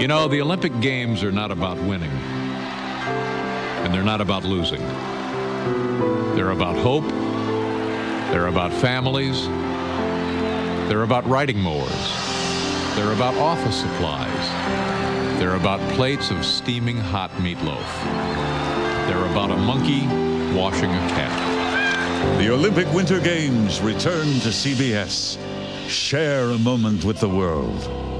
You know, the Olympic Games are not about winning, and they're not about losing. They're about hope, they're about families, they're about riding mowers, they're about office supplies, they're about plates of steaming hot meatloaf, they're about a monkey washing a cat. The Olympic Winter Games return to CBS. Share a moment with the world.